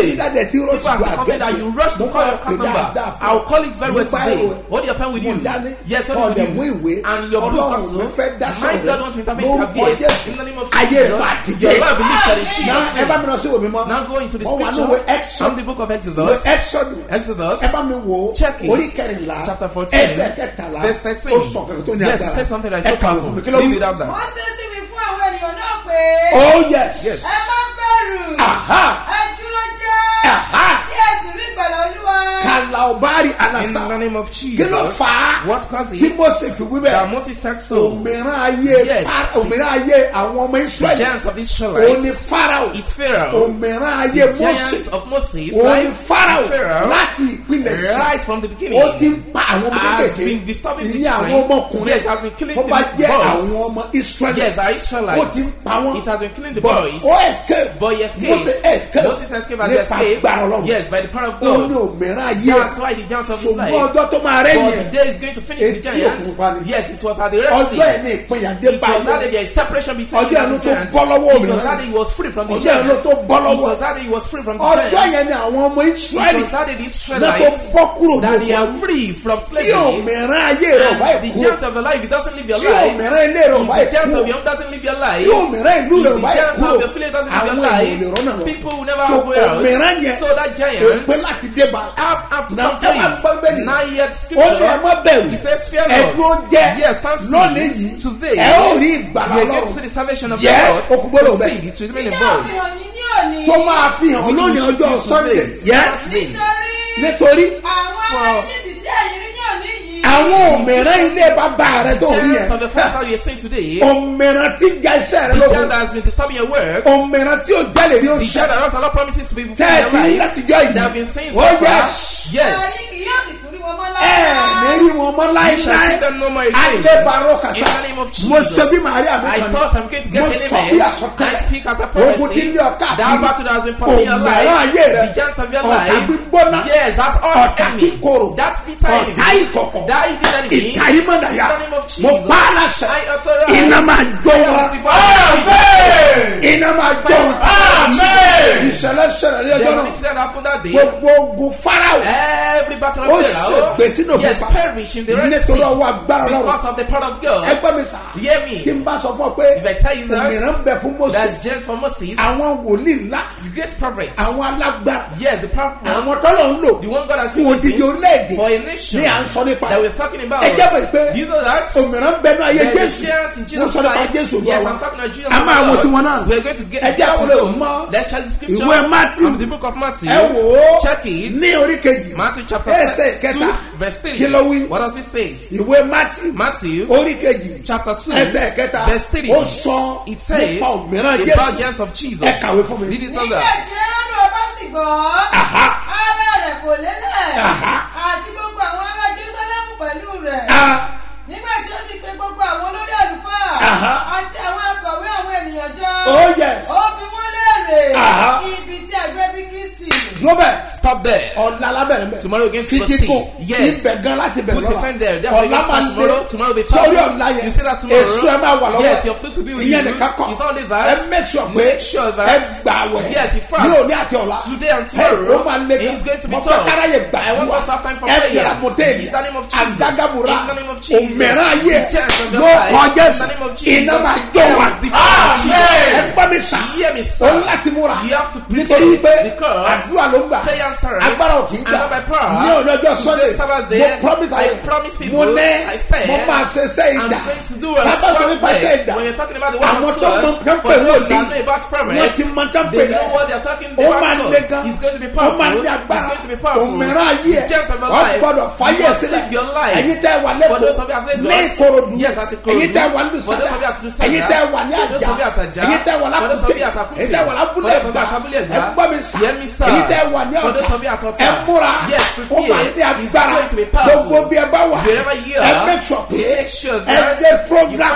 Tí dáadẹ̀ tí rọ́ọ̀ṣì. as the company that you rush to call your card number. i will call it very well today. what do you plan with you? yes what with you? and your book also my god want to intervene to have yes. In the name of jesus. Your lord believe that in jesus now go into the scripture. from the book of exodus. Exodus. Check it. Chapter fourteen. Verse thirteen. Yes it says something that is so powerful. leave it out there. oh yes. yes. ẹ má bẹ̀rù. ẹ dúró jẹ́. alaobari alasa. in the name of jesus. kí ló fà á. what cause it. kí mose fi wí bẹ́ẹ̀. that moses said so. òmìnira ayé yes òmìnira ayé àwọn ọmọ israẹli. the giants of israel. ó ní pharaoh. it's pharaoh. òmìnira ayé mose. the giants of moses. ó ní pharaoh. it's pharaoh. láti ìpínlẹ̀ ṣe. right from the beginning. ó ti ń pa àwọn ọmọ kékeré. has been disturbing the children. ìyá àwọn ọmọkùnrin. yes has been killing the boys. ó bá jẹ́ àwọn ọmọ israẹli. yes are israelites. ó ti ń pa wọn. it has been killing the boys. ó escape. boy escape. mose escape. moses escape as escape. nípa gbàrọ̀ lọ́wọ́. yes by the power of God. ó ní òmìnira ayé yẹ ṣùgbọ́n ọjọ́ tó máa rẹ̀ yẹ etí òkun pa ni ọjọ́ ẹ̀ ní ìpínyà dé bá yẹ ọjọ́ ẹ̀ ló tó bọ́ lọ́wọ́ òmìnira. ọjọ́ ẹ̀ ló tó bọ́ lọ́wọ́. ọjọ́ yẹn ni àwọn ọmọ israẹli náà tó bọ́ kúrò ní òkun tí òmìnira ayé rẹ̀ ọ̀bá ẹ̀kú tí òmìnira ilé rẹ̀ ọ̀bá ẹ̀kú tí òmìnira ìlú rẹ̀ ọ̀bá ẹ̀kú àwọn ènìyàn lè rọ́nà lọ. tó òmìnira yẹn tó pé láti dé bá to na ó ní ẹ scripture. má bẹ̀rù He says, Fear not. ẹ̀dúró jẹ́ Yes, stand still. lónìí yìí Today, ẹ ó rí ìgbàlá You are going to see the salvation of Yes, the bẹ́ẹ̀. Yìí ní òní. tó máa fi hàn lónìí ọjọ́ you sunday yes Nítorí àwọn ará Íjíbítì tí ẹ̀yin rí ní òní yìí. Àwọn òmìnira ilé bàbá rẹ tó rí Giants of the first yẹn how you saying today. òmìnira tí ja iṣẹ́ rẹ The lóko giant has been disturbing your work. òmìnira tí The giant that has a lot of promises to be fulfilled in tẹ́ẹ̀tì your life. látijọ́ yìí They have been saying so far. yẹ Yes kì yóò sì tún rí wọn mọ́ ẹ láéláé. lérí wọn mọ́ kàṣà. The name of mo ṣe bí màríà mi kan mo sọ bí àsọtẹ́lẹ̀. A ogun tí passing your òmìnira life. ayé rẹ. Ọ̀tá gbígbóná. Ọ̀tá kíkorò. Ọ̀tá ìkọ̀kọ̀. Ìtàrímọ̀dàyà mo pa á láṣẹ. Iná máa jó wọn. iná máa jó wọn. Ìṣẹ̀lẹ̀ ṣẹlẹ̀ ní ọjọ́ náà. Gbogbo ogun battle ó ṣègbè sínú Pharaoh. Yes, òkúta perish in the Red nítorí ọwọ́ agbára Because lọ́rùn of the power of God. ẹgbẹ́ mi sà. Kí n bá sọ fún ọ pé òmìnira bẹ fún Moses. àwọn wòlíì ńlá àwọn alágbára. Yes, the prophet. àwọn tọ́lọ̀ ń lò The one God has fún using orílẹ̀-èdè for a nation ní à ń sọ nípa that we're talking about. ẹ jẹ́ mọ̀ pé Do you know that? òmìnira ń bẹnu ayé jésù. mo sọ nípa jésù lọ́wọ́ a máa wo tiwọn náà. We're going to get ẹ jẹ́ àwọn olè mọ́. Ìwé matthew. Of the book of Matthew. ẹ wò ó. Check it. ní orí kejì. Matthew chapter ẹsẹ̀ 2, kẹta verse 3. kí ló wí What does it say? ìwé matthew Matthew orí kejì chapter 2, ẹsẹ̀ kẹta verse 3. ó sọ It says nípa òmìnira about jésù giants of Jesus. ẹ kàwé fún mi. Read it on Nígbà tí Hẹ́rọ́dù ọba sì gbọ́. Aha. Ara rẹ̀ kò lélẹ̀. Aha. Àti gbogbo àwọn ará Jerúsálẹ́mù pẹ̀lú rẹ̀. Ah, Nígbà tí ó sì pe gbogbo àwọn olórí àlùfáà. Aha. Àti àwọn akọ̀wé àwọn ènìyàn jọ. oh yes Ó bi wọ́n léèrè. Aha. Ibi tí àgbẹ̀ global Stop there. ọ̀la alábẹ̀rẹ̀ mẹ́ Tomorrow going to proceed. Yes. ibẹ̀ gan láti bẹ̀rẹ̀ Put a pen there. Ọ̀la you start máa tomorrow. Tomorrow be sórí powerful. ọ̀la yẹn You see that tomorrow? èso ẹ máa wà lọ́wọ́ Yes, your fruit will be with ìyẹn you. nìkan kọ́ It's only that. ẹ make sure pé Make sure that- ẹ gbà wẹ̀ Yes, he fast. ní òní àti ọ̀la Today and tomorrow, ó máa lé it's going to be tough. fẹ́ káráyè gbà I want us to have time for ẹ prayer. fìyà mọ̀tẹ́ In the name of Jesus. àdágàbúrà In the name of Jesus. òmìnira ayé ló kọjá the name of Jesus. iná máa jó wa ẹ gbọ́ mi sà ó láti múra You nítorí because àdúrà ló ń gbà. Agbára ò kì í gbà. Ní ọ̀nà ọjọ́ Today, sunday mo promise ayé mo ní mo máa ṣe iṣẹ́ ìdá. sábà sword nípa iṣẹ́ ìdá. Àwọn tó mọ wòlíì know about wọ́n ti mọ they're talking ó about. máa le gan. Ó máa ní It's agbára. òmìnira ayé your wọ́n gbọ́dọ̀ fàyè sílẹ̀. ẹ̀yin tẹ́ wà lẹ́kọ̀ọ́ ní ìkòròdú. ẹ̀yin tẹ́ wà ní Lusada, ẹ̀yin tẹ́ wà ní àjà. ẹ̀yin tẹ́ wà for those of lákùtè you at Akute, ẹ̀yin tẹ́ wà lábúlé for those of you ẹ̀gbá at Abúlé Ẹ̀gbá, ẹ̀ gbọ́ mi sà ẹ̀yin tẹ́ wà ní Ọ̀tà, ẹ̀ múra. Ó máa ní agbára. gbogbo bí ẹ bá wà ẹ make sure pé ẹ dé program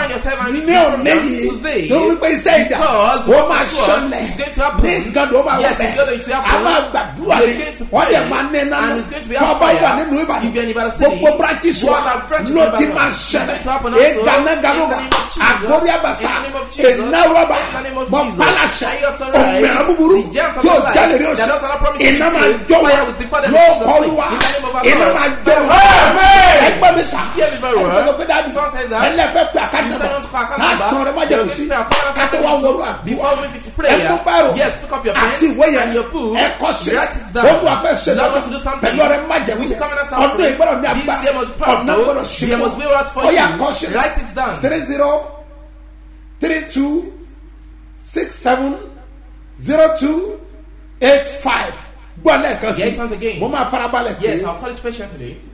ní òní yìí. tó wípé iṣẹ́ ìdá ó máa ṣọlẹ̀. ní ìgànnì ó máa happen. a máa gbàdúrà to wọ́n dẹ̀ máa ní tó on bá wà nínú ìbàdàn gbogbo branches wa ló ti máa ṣẹlẹ̀. Jesus. àgbórí àbàtà of mọ authorize òmìnira búburú tí ó your life jáde ní iná máa jó wa Fire will defy them in ló Jesus' kọlu name. wa. In the name of our iná máa jó wa. ẹgbẹ́ mi sà. Ẹgbẹ́ mi dájú that. ẹlẹ́fẹ́ pé You àkájọba said not to call ká sọ ọ̀rẹ́ má jẹ́ You're kù sí. going to pray a prayer ká tó wá wọlé àdúrà Before we move into prayer, ẹ tó bẹ̀rù yes, pick up your pen àti ìwé yẹn and your book. ẹ kọ́ sí. Tún àfẹ́ something. pẹ̀lú ọ̀rẹ́ má jẹ́ covenant ọdún ìgbọ́dọ̀ ní This agbá ọ̀nà gbọ́dọ̀ word for ó yà kọ́ sí. Write it down. three zero three two six seven zero two eight five gbọ́ lẹ́ẹ̀kan sí. Mo máa farabalẹ̀ Yes, pé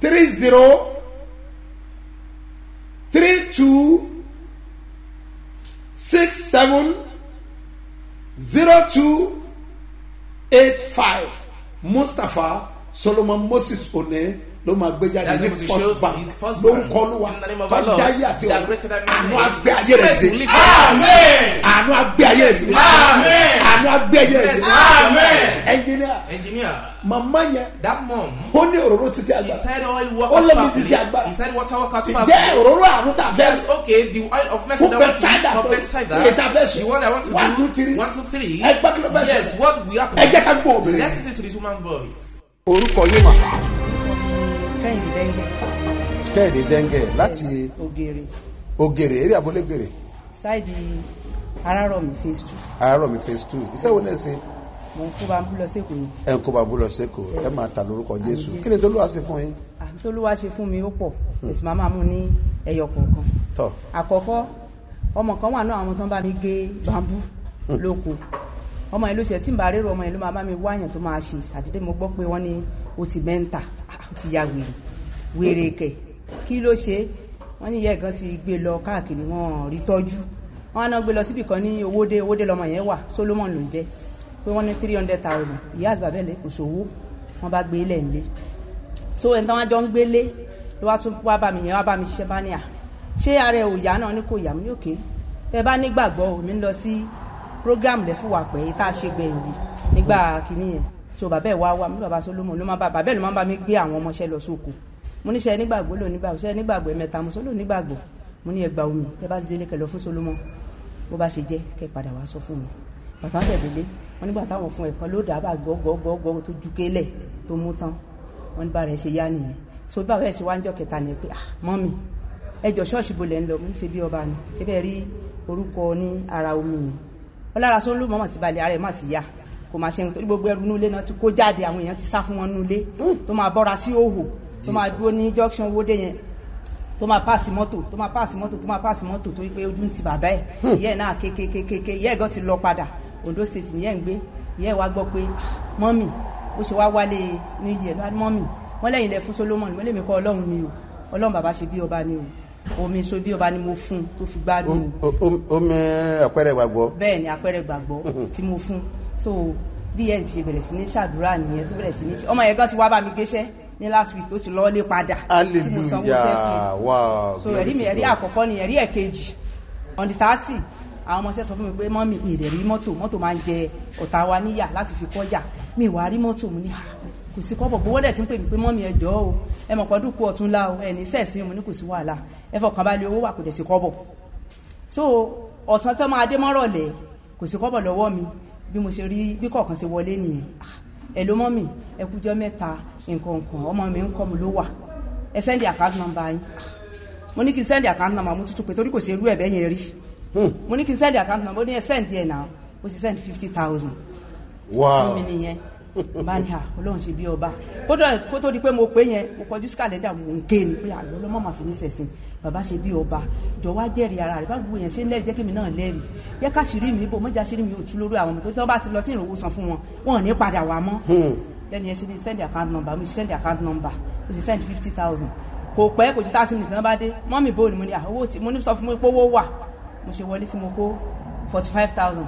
three zero three two six seven zero two eight five. Mustapha solomon moses one ló máa gbé jáde ní first bank. lórúkọ olúwa Lord. tọ́jáyé àti than àánú agbé ayé rẹ̀ it. àánú agbé ayé rẹ̀ Amen. àánú agbé ayé rẹ̀ Amen. ẹnjìníà Engineer, màmá yẹn that mom, ó ní òróró títí oil work Ó lómi sisi agbára. Jẹ́ òróró àánú tà fẹ́? Yes, okay, the oil of mercy fún bẹ́tsáìdà tó Bethsaida. ètò àfẹ́sù The one two three. Ẹgbẹ́ kí ló fẹ́ have ẹ jẹ́ ká gbọ́ obìnrin. Orúkọ yóò mà kẹ́hìndé dẹ́ngẹ̀. Kẹ́hìndé dẹ́ngẹ̀ láti ògèrè ògèrè eré abúlégèrè ṣáìdì arárọ̀mí phase two. Àárọ̀ mi phase two. Iṣẹ́ wo lẹ́ ṣe? Mo ń kó bambú lọ èkó ni. Ẹ ń kó bàbú lọ sẹ́kọ̀ọ́ ẹ máa ta lórúkọ jésù. Kí ni lọ́wọ́ sí fún yín. wá ṣe fún mi ó pọ̀. Èsì máa máa mú ní ẹyọ kọ̀ọ̀kan. Tọ́. Àkọ́kọ́ ọmọ kan wà náà àwọn tó ń bá mi gé bambú lóko. Ọmọ yẹn ló ṣe tí n bá rérò ọmọ yẹn ló máa bá mi wáyàn tó máa ṣe. Ṣàdédé mo gbọ́ pé wọ́n ní o ti mẹ́ńtà ó ti ya wèrè. Wèrè kẹ̀ kí ló ṣe? Wọ́n ní ìyá ẹ̀gán ti gbé lọ káàkiri wọn rí tọ́jú. Wọ́n á náà gbé lọ síbì kan ní owóde owóde lọmọ yẹn wà solomon ló ń jẹ́. Pé wọ́n ní three hundred thousand. Ìyá àti bàbá ẹ̀ lè kò sówó. Wọ́n bá gbé ilẹ̀ ńlẹ̀ so ẹni tí wọ́n jọ ń gbélé ló wá tún wá bá mi yẹn wá bá mi ṣiṣẹ́ bá ní à ṣé ara ẹ̀ ò yá? Náà ní kò yá. Mi ní òkè tẹ bá nígbàgbọ́ mi ń lọ sí program lẹ fún wa pé tá a ṣe gbẹ̀yìn yìí nígbà kínní yẹn so bàbá ẹ̀ wá wá mi bàbá solomon ló máa bá bàbá ẹ̀ ló máa bá mi gbé àwọn ọmọọṣẹ́ lọ sóko mo níṣẹ́ nígbàgbọ́ lò nígbàgbọ́ ṣẹ́ nígbàgbọ́ ẹ̀mẹ́ta? Mo sọ lò nígbàgbọ́. Mo ní ẹgbàá omi tẹ bá ti délé kẹlọ fún solomon. Bó bá ṣe jẹ́ kẹ padà wá sọ fún mi. Bàtà ń tẹ̀lé wọn nígbà táwọn fún ẹ̀kan ló dàbà gbọ́gbọ́gbọ́ tó ju kélẹ̀ tó mú tán. Wọn ní bàrẹ̀ ṣe yá nìyẹn. So báwo ẹ̀ ṣe wá ń jọ kẹta ni pé ah mọ́mì ẹjọ́ ṣọ́ọ̀ṣì bolẹ̀ ń lọ mo ní ṣe bí ọba ni. Ṣe bẹ́ẹ̀ rí orúkọ ní ara omi yẹn? Wọn lára sọ́nlù mọ́mọ́ ti balẹ̀ ara ẹ̀ má ti yá kò máa ṣe nítorí gbogbo ẹrù nulẹ̀ náà ti kó jáde àwọn èèyàn ti sá fún wọn nulẹ̀ tó máa bọ́ra sí òhò tó máa dúró ní junction owóde yẹn tó máa paasi mọ́tò tó máa paasi mọ́tò tó máa paasi mọ́tò tó yí pé ojú ń ti bàbá ẹ̀. Ìyá ẹ̀ náà kékékéké ìyá ẹ̀ gan ti lọ padà. Ondo state nìyẹn ń gbé. Ìyá ẹ̀ wá gbọ́ pé mọ́mì ó ṣe wá wálé ní iyẹ̀ lọ́wọ́ mọ́mì wọ́n lẹ́yìn lẹ fún Solomon wọ́n lè mi kọ́ ọlọ́run ni o. Ọlọ́run bàbá ṣe bí ọba ni o. Omi so bí ọba ni mo fún tó fi gbádùn omi àpẹẹrẹ gbàgbọ́. bẹ́ẹ̀ ni àpẹẹrẹ gbàgbọ́ tí mo fún so bí ẹ ṣe bẹ̀rẹ̀ sí ní ṣàdúrà nìyẹn tó bẹ̀rẹ̀ sí ní ọmọ yẹn gan ti wá bá mi géṣẹ́ ní last week tó ti lọ́ọ́ lé padà tí mo sanwó iṣẹ́ fún wow. so ẹ̀rí mi ẹ̀rí àkọ́kọ́ ni ẹ̀rí ẹ̀kejì. On the thirty àwọn ọmọọṣẹ́ sọ fún mi pé mọ́mì mi ìdẹ̀ rí mọ́tò mọ́tò máa ń jẹ ọ̀tá wa níyà láti fi kọjá. Mi ìwà rí mọ́tò mu ní kò sí kọ́bọ̀. Gbowó dẹ̀ ti ń pè mí pé mọ́mì ẹ jọ̀ọ́ o ẹ mọ̀ pọ́dún kú ọ̀tún lá o ẹ ní sẹ́ẹ̀sì mo ní kò sí wàhálà ẹ fọkàn balẹ̀ owó wà kò dẹ̀ sí kọ́bọ̀. So ọ̀sán tó máa dé mọ́rọ̀lẹ́ kò sí kọ́bọ̀ lọ́wọ́ mi bí mo ṣe rí bí kọ̀ọ̀kan ṣe wọlé nìyẹn. Ẹ ló mọ́mì ẹ kújọ́ mẹ́ta nǹkan nǹkan ọmọ mi ń kọ́ mi ló wà. Ẹ sẹ́ndì account number yín. Mo ní kí n sẹ́ndì account number mo tútù pé torí kò sí irú ẹ̀bẹ̀ yẹn rí. Mo ní kí n sẹ́ndì account number ó ní ẹ sẹ́ndì ẹ̀ náà ó sì sẹ́ndì fifty thousand. Fún mi nìyẹn bá ní à ọlọ́run ṣe bí ọba. Kó tó di pé mo pé yẹn mo kọjú sí kàlẹ́dà mo ń ké ni pé àlọ́ ọlọ́mọ máa fi ní sẹ̀sìn bàbá ṣe bí ọba. Jọ wá jẹ́rìí ara rẹ̀. Bá gbogbo yẹn ṣe ń lẹ́rìí? Jẹ́ kémi náà lẹ́rìí. Jẹ́ ká ṣìírí mi bò mọ́jà ṣìírí mi ò tú lórí àwọn ọmọ tó wọ́n bá ti lọ sí ìrànwọ́ san fún wọn wọn ò ní padà wá mọ́. Lẹ́ni ẹ ṣe ní send account number mo ṣe send account number mo ṣe send fifty thousand. Kò pẹ́ kò ju minutes náà bá dé. Mọ́mì bò ní mo ní owó tí mo ní sọ fún mi pé owó wà. Mo ṣe wọlé tí mo kó forty five thousand.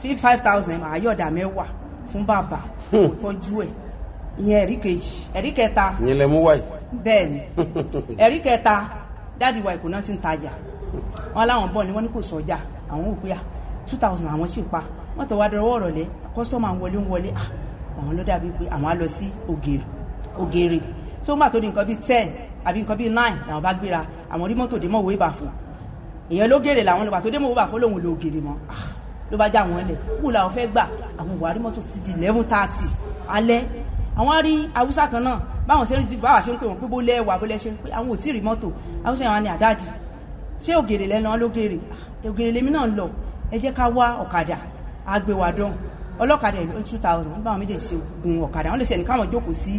Fifty five thousand màá yọ̀dà mẹ́wàá fún bàbá kò tọ́jú ẹ̀. Ìyẹn ẹ̀rí kejì. Ẹ̀rí kẹta. Ìyẹn lẹ mú wáyé. bẹ́ẹ̀ ni ẹ̀rí kẹta dáàdi wa ìkùnà ti ń tajà. Wọn láwọn bọ̀ ni wọ́n ní kò sọ́jà. Àwọn ò pé à two thousand àwọn sì pa. Wọ́n tọ́ wá dọ̀rọ̀ ọ̀rọ̀lẹ́ kọ́sítọ́mù àwọn wọlé ń wọlé. À àwọn ló dàbí pé àwọn á lọ sí ògèrè ògèrè. Tó ń gbà tó di nǹkan bíi ten àbí nǹkan bíi nine làwọn bá gbéra. Àwọn rí mọ́tò dé mọ́ òwe ìbàfọ̀ èèyàn ló gèrè làwọn lọ́ba tó dé mọ́ òwe ìbàfọ̀ lòun lò ògèrè mọ́ ló bá já wọn lẹ̀ kú làwọn fẹ́ gbà. Àwọn rí mọ́tò sí di eleven thirty alẹ́. Àwọn á rí kan náà. Báwọn ṣe ń ti báwa ṣe ń pè wọn pé bó lẹ́wà bó lẹ́ ṣe ń pè àwọn ò tí ì rí mọ́tò. Haúsá yẹn wà ní àdáàdì ṣé ògèrè lẹ́nu wọn gèrè. Ògèrè lèmi náà lọ. Ẹ jẹ́ ká wá ọ̀kadà. Àgbèwàdàn ọlọ́kadà ẹ̀ two thousand. Wọ́n àwọn méjèèjì ṣe gun ọ̀kadà. Wọ́n lè ṣe ẹnì káwọn jókòó sí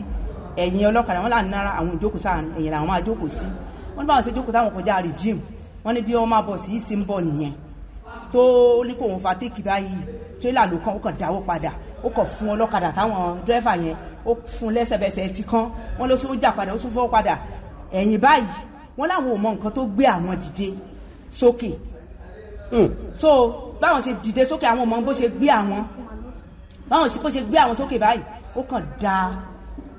ẹ̀yìn ọlọ́kadà. Wọ́n là ń nára àwọn ìjókòó sáàrin ẹ̀yìn làwọn máa jókòó sí. Wọ́n bá àwọn ṣe jókòó táwọn kọjá rìjìm wọ́n ní bí wọ́n máa bọ̀ sí í sí ń bọ̀ nìyẹn tó ní kò wọ́n fa téèkì báyìí tírélà ló kàn ó kàn dáwó padà. Ó kàn fún ọlọ́kadà táwọn dírẹ́fà yẹn ó fún lẹ́sẹ̀bẹsẹ̀ ti kán. Wọ́n ló tún jà padà ó tún fọ́ padà. Ẹ̀yìn báyìí wọ́n láwọn ò mọ nǹkan tó gbé àwọn dìde sókè. So báwọn ṣe dìde sókè àwọn ọmọ bó ṣe gbé àwọn. Báwọn ṣe bó ṣe gbé àwọn sókè báyìí ó kàn da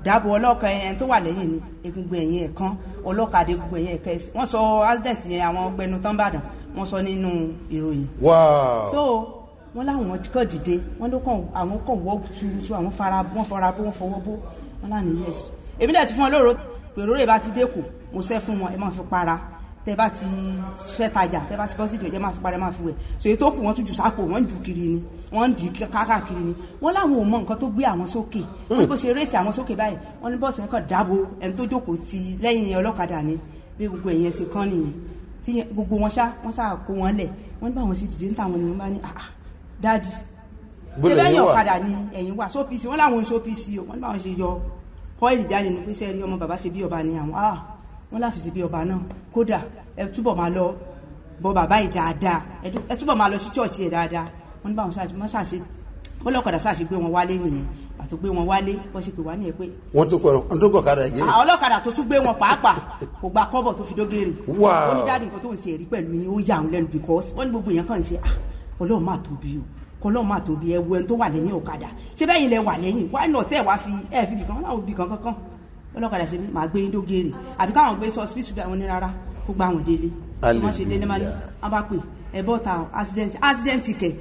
dáàbò ọlọ́kà ẹ̀yẹn tó wà lẹ́yìn ni. Egungun ẹ̀yìn ẹ̀ kan ọlọ́kadà egungun ẹ̀yìn ẹ̀ kẹ́sì. Wọ́n sọ accident yẹn àwọn ọgbẹnu tán bàdàn wọ́n sọ nínú ìròyìn. wow. so wọ́n láwọn kàn dìde wọ́n ló kàn àwọn kàn wọ́ tuurutu àwọn fara wọ́n fara bó wọ́n fọwọ́ bó. Wọ́n láwọn yẹsì. èmi dẹ̀ ti fún wọn lóòrò pèrò rẹ̀ bá ti dẹ́kù mo sẹ́ fún wọn ẹ máa fi para. Tẹ bá ti fẹ́ tajà tẹ bá ti bọ́ sí ìdíje máa fi para ẹ máa fi wẹ̀. So èyí tó kù wọ́n tún jù sápò wọ́n jù kiri ni wọ́n dì í káàkiri ni. Wọ́n láwọn ò mọ nǹkan tó gbé àwọn sókè. Wọ́n ní bó ṣe réètì àwọn sókè báyìí wọ́n ní bọ́ọ̀sì kan dáàbò ẹni tó jókòó ti lẹ́yìn ọlọ́kadà ni. Bí gbogbo ẹ̀yẹn ṣe kán nìyẹn tí gbogbo wọn ṣá wọn ṣá kó wọn lẹ̀. Wọ́n ní báwọn sì dìde níta àwọn ènìyàn bá ní ah dáàdì Bó ṣé bẹ́yìn ọ̀kadà ni ẹ̀yìn wà? Sópìsì wọ́n láwọn sópìsì o wọ́n ní báwọn ṣe yọ ọ́ìlì jáde ní pèsè rí ọmọ bàbá ṣe bí ọba ni àwọn. Ah wọ́n láfi ṣe bí ọba náà. Kódà ẹ túbọ̀ máa lọ bọ bàbá yìí dáadáa. Ẹ tú- ẹ túbọ̀ máa lọ sí chọ́ọ̀chì ẹ̀ dáadáa. Wọ́n ṣáà wọ́n ṣàṣe wọ́n lọ́kadà ṣáà ṣe gbé wọn wálé nìyẹn àtò gbé wọn wálé wọ́n ṣe pè wá nìyẹn pé wọ́n tó kọ̀ wọ́n tó kọ̀ kára àwọn ọlọ́kadà tó tún gbé wọn pàápàá kò gba kọ́bọ̀ tó fi dógèrè Wow. ó ní dáàdi nǹkan tó ń ṣe èrí pẹ̀lú yín ó yà àwọn lẹ́nu because wọ́n ní gbogbo èèyàn kàn ń ṣe ah ọlọ́run máa tóbi o kọlọ́run máa tóbi ẹ wo ẹni tó wà lẹ́yìn ọ̀kadà. Ṣé bẹ́yìn lẹ wà lẹ́yìn? Why not? Ẹ wá fi ẹ fi bìkan láwọn bì kan kankan. Ọlọ́kadà ṣe ní màá gbé yín dógèrè àbí káwọn gbé sọ hospital bí àwọn ní rárá kó gba àwọn délé. Wọ́n ṣe délé máa ní wọ́n bá pè ẹ bọ́ta accident accident kẹ̀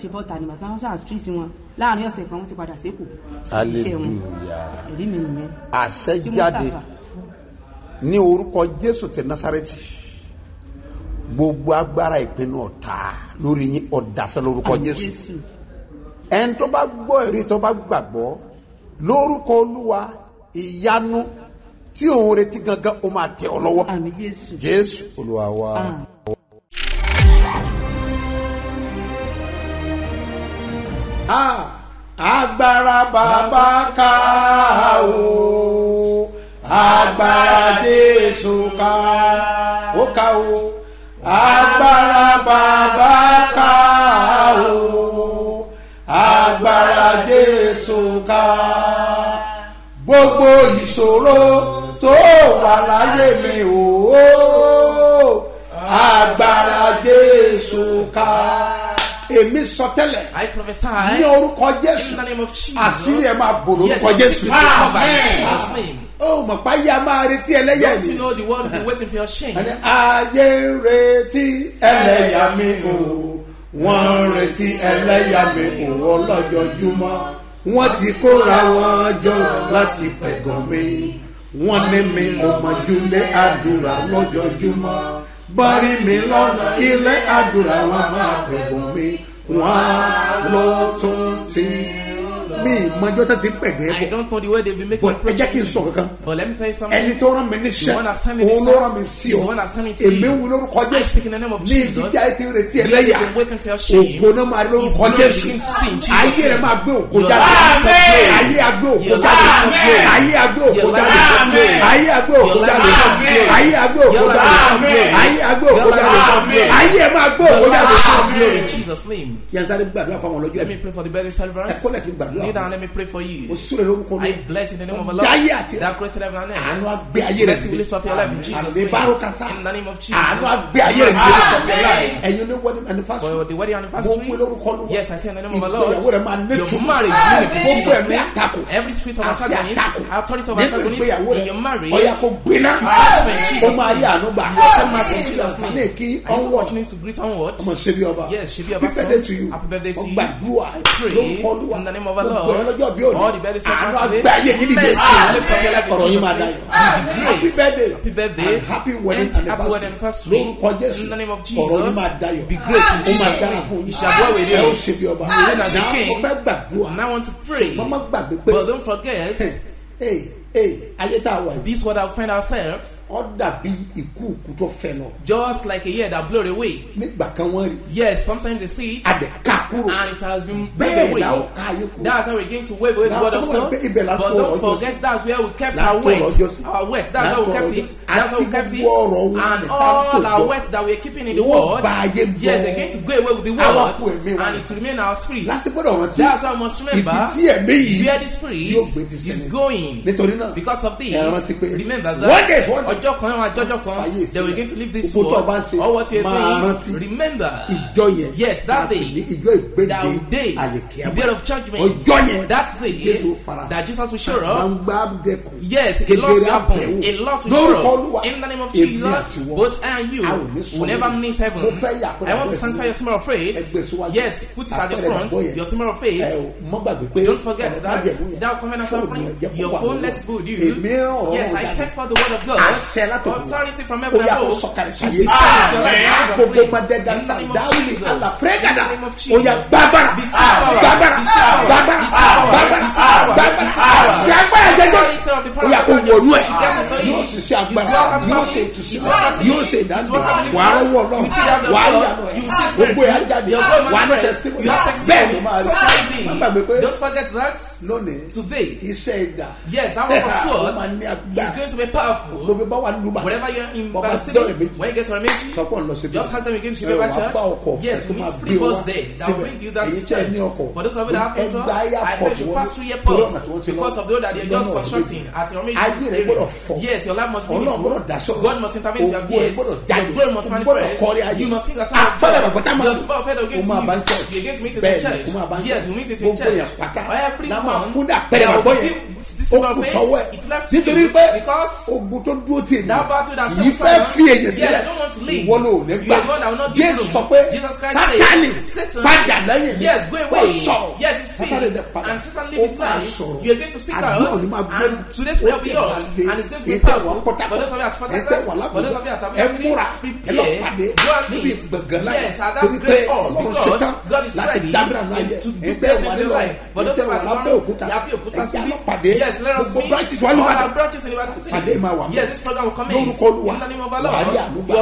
ṣe bọ́ta ni bàtà wọn ṣáà street wọn. Láàrin ọ̀sẹ̀ kan wọ́n ti padà sékòó iṣẹ́ wọn. Èrí mi nìyẹn. Àṣẹ jáde ní orúkọ jésù ti nasareti gbogbo agbára ìpinnu ọ̀tá lórí yín ọ̀dàṣẹ́ lórúkọ jésù. Ẹni tó bá gbọ́ èrè tó bá gbàgbọ́ lórúkọ olúwa ìyanu tí òun retí gangan ó máa tẹ̀ ọ́ lọ́wọ́. Jésù. olúwa wa. Ah, agbára bàbá ká o. Agbára jésù ká. Ó ká o. Agbára bàbá ká o. Agbára jésù ká. Gbogbo ìṣòro tó wà láyé mi o. Agbára jésù ká èmi sọ tẹ́lẹ̀ I prophesy ní orúkọ jésù in the name of Jesus. àṣírí ẹ máa bò lórúkọ jésù. Amen. Ó mọ̀ pé ayé a máa retí ẹlẹ́yà Don't mi. you know the world will be waiting for your shame? Ẹni ayé ń retí ẹlẹ́yà mi o wọ́n ń retí ẹlẹ́yà mi o ọlọ́jọ́júmọ́ wọ́n ti kóra wọn jọ láti pẹ̀gàn mi wọ́n ní mi ò mọ̀júlé àdúrà lọ́jọ́júmọ́ bọ́rí mi lọ́nà ilé àdúrà wọn máa pẹ̀gàn mi. Wọ́n lọ tún ti mi ìmọ̀jọ́ tó ti pẹ̀gẹ́ I bọ̀. don't know the way they've been making bọ̀ ẹ jẹ́ kí n sọ kankan But let me tell you something. ẹni tó rán mi níṣẹ́ òun ló rán mi sí ọ èmi ń wí lórúkọ I jésù. ní ibi tí a ti ń retí ẹlẹ́yà. ògo náà máa rí lórúkọ jésù. ayé rẹ máa gbé ògo jáde. ayé agbé ògo jáde. ayé agbé ògo jáde. ayé agbé ògo jáde. ayé agbé ògo jáde. ayé agbé ògo jáde. ayé ẹ máa gbé ògo jáde. name. yansáré gbàdúrà ọlọ́jọ́ for the birthday ẹ celebrants. kọ́lẹ̀ kí gbàdúrà Kneel down, let me pray for o you. súre lórúkọ I bless in the name of the Dáyé Lord. àti- That created heaven and àánú earth. agbé ayé rẹ Blessing will lift up your life in Jesus' àmì name. bárò kásá In the name of Jesus. àánú agbé ayé rẹ lift up your life. ẹ̀yin ní wedding anniversary. For the wedding mo anniversary. wí lórúkọ lórúkọ Yes, I say in the name of the ìgbéyàwó Lord. rẹ máa ní Your tùmọ̀ marriage will be in gbogbo ẹ̀mí àtakò. Every spirit of antagonist, authority of antagonist ìgbéyàwó in your marriage. ọ̀yà kò gbiná. Ó máa name. àánú gbà. You ní kí you ọwọ́ ọmọ ṣebí ọba. Yes, Ṣebí Ọba happy birthday to you. Happy birthday to you. ọgbàdúrà lórúkọ olúwa. in the name of our gbogbo Lord. ọlọ́jọ́ bí òní. Àánú ayé yìí in ọ̀rọ̀ yìí máa dayọ̀ happy birthday. and happy wedding anniversary. lórúkọ jésù. Ọ̀rọ̀ yìí máa dayọ̀ in ó máa dára fún yín. Ẹ ó ṣe bí ọba. Náà mo fẹ́ gbàdúrà. Mọ́mọ́ gbàgbé pé ayé tá a wà yìí. This what I find ourselves ọ dàbí ikú òkú tó fẹ́ lọ just like a year that blew away. nígbà kan wọ́n rí Yes, sometimes they see it adẹ̀ ká kúrò and it has been bẹ́ẹ̀ blown away. la ó ká ayé kúrò That's how we're going to wave away the word of come on, God. ibẹ̀ la But don't forget that's where we kept our kó weight. ọjọ́ sí. Our weight. That's how we kept it. That's how we kept it. gbogbo ọ̀rọ̀ wọn And ní tá a all our weight that we're keeping in the world. Yes, jọ. they're to go away with the world. kú ẹ̀mí wa. And it remain our spirit. láti gbọ́dọ̀ rántí That's why I must remember ibi tí ẹ̀mí yìí where the spirit yóò gbé ti is going. nítorí náà Because of this, ẹ rántí pé remember one day that one day ọjọ́ kan àwọn àjọjọ́ kan Fàyè they were sílẹ̀. going to leave this Gbogbo tó world. o bá ń ṣe, All what you're máa doing, rántí. remember. ìjọ yẹn Yes, that láti day, ní ìjọ ìgbéde that day, àlèkíyàmá the day of judgment, ọjọ́ yẹn that day, Jésù fara that Jesus will show up. gbangba dẹkùn Yes, a lot will happen. A lot will lórúkọ show olúwa up. In the name of èmi Jesus, àti wọn both I and you a ò ní sọ will never níbi. miss heaven. mo fẹ́ yà I want to sanctify your symbol of faith. ẹgbẹ́ síwájú Yes, put it at the Àpẹẹrẹ front, ìgbàgbọ́ yẹn. your symbol of ẹ faith. ò mọ́ gbàgbé pé Don't forget ọ̀rọ̀ that májẹ̀mú yẹn, that covenant fóònù offering, ẹ̀ jẹ́ kó your wà phone lọ́wọ́. let it go with you. èmi ràn ọ̀rọ̀ Yes, I jáde. sent for the word of God. Àṣẹ from ó yà kó sọ̀kalẹ̀ should sáyé Jesus' gbogbo madẹ́gà sàdáwìlì àlàfrẹ́gàdà ó yà this hour, gbàgbára this hour. àṣẹ agbára jẹjẹ Ó yà kó wọnú ẹ. Yóò sì ṣe agbára. Yóò ṣe ìtúsílẹ̀ yóò ṣe the wà á that the wà á see gbogbo ẹ̀ á jáde. Wà á ní text bẹ́ẹ̀ ni. máa rí má gbàgbé pé Don't forget that lónìí iṣẹ́ ìdá ó sure máa ní agbára. Going to be powerful. gbogbo bá wà nínú bá. Wherever you're in Baba Baba dọ́ọ̀lì City, méjì. when you get to Rameji, sọ pé òun lọ síbi. just ask them again to ẹ Shiba wàá Church. bá ọkọ̀ Yes, tó máa gbé wá to èyí tẹ́ ní ọkọ̀. For those of you that have ẹgbà motor, I airport said you wọn. Airport ọ̀nà ti lọ. because constructing at Rameji. ayé rẹ gbọ́dọ̀ fọ Yes, your life must be ọlọ́run gbọ́dọ̀ sọ̀rọ̀ God must intervene your gbọ́dọ̀ Your glory must manifest. You must sing a song of máa The spirit of faith will get to you. You get to meet in church. Yes, we meet in church. Every àpẹẹrẹ there will be this sọ́wọ́ ẹ̀ It's left to you because that battle that yìí stands fẹ́ silent, fi èyàn yes, I don't want to leave. You are God that will not give room. Jesus Christ said, Satan, Yes, go away. Yes, dẹ̀ padà And Satan live his life. You are going to speak out. And today's prayer will be yours. And it's going to be powerful. For those of you at Port ẹ tẹ wà Harcourt, for those of you at lábùjá ẹ Abuja múra City, ẹ lọ pàdé. Prepare. Go and níbi gbọ̀ngàn láyé. Torí that's pé great all. Ọlọ́run because ṣetán God is láti dábìrà láyé to ẹ do tẹ great wà nílọ life. But ẹ those tẹ of wà lábẹ́ òkúta around Abeokuta ẹ jẹ́ City, àlọ́ pàdé yes, let us gbogbo branches wà City. pàdé máa wà. Mọ́. Yes, this program will come in. lórúkọ olúwa. In the name of our wà á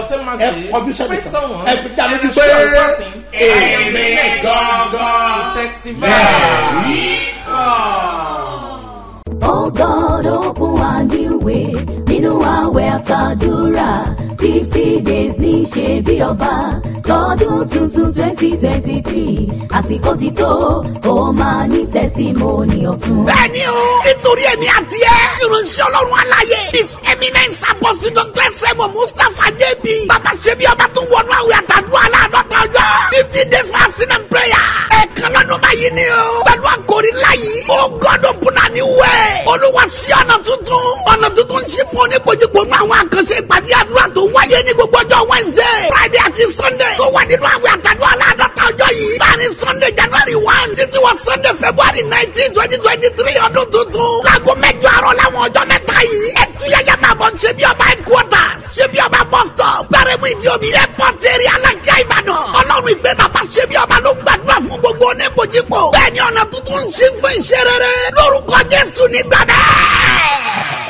obtain mercy. ẹ kọjú someone. ẹ fi dá and lójú pé the person, I am Oh God, open a new way. Nínú àwẹ̀ àtàdúrà fifty days ní ṣe bí ọba tọdún tuntun twenty twenty three àsìkò ti tó kó máa ní tẹsímọ́nì ọ̀tun. bẹ́ẹ̀ni o nítorí èmi àti ẹ ìránṣẹ́ ọlọ́run aláyé his eminence apostle dr sẹ́mu mustapha jb bàbá ṣebí ọba tó wọnú àwẹ̀ àtàdúrà aláàdọ́ta ọjọ́ fifty days fasting and prayer. Ẹ̀ẹ̀kan lọ́dún báyìí ni o pẹ̀lú àkòrí láyìí o open a new way. Olúwa ṣí ọ̀nà tuntun ọ̀nà tuntun ṣí fún oníkojúkò nú àwọn àkànṣe ìpàdé àdúrà tó wáyé ní gbogbo ọjọ́ wednesday friday àti sunday tó wà nínú àwẹ̀ àtàdúrà aláàdọ́ta ọjọ́ yìí. Láàrin sunday january one títí wọ sunday february nineteen twenty twenty three ọdún tuntun. Láago mẹ́jọ àárọ̀ làwọn ọjọ́ mẹ́ta yìí. Ẹtúyẹyẹ máa bọ̀ ṣe bí ọba headquarters ṣe bí ọba bus stop gbẹrẹmú ìdí omi airport area alájà ìbàdàn. Ọlọ́run ìgbé bàbá ṣe bí ọba ló ń gbàdúrà fún gbogbo oníbojúpọ̀ bẹ́ẹ̀ ni ọ̀nà tuntun ń ṣí fún iṣẹ́ rere lórúkọ jésù nígbà bẹ́ẹ̀.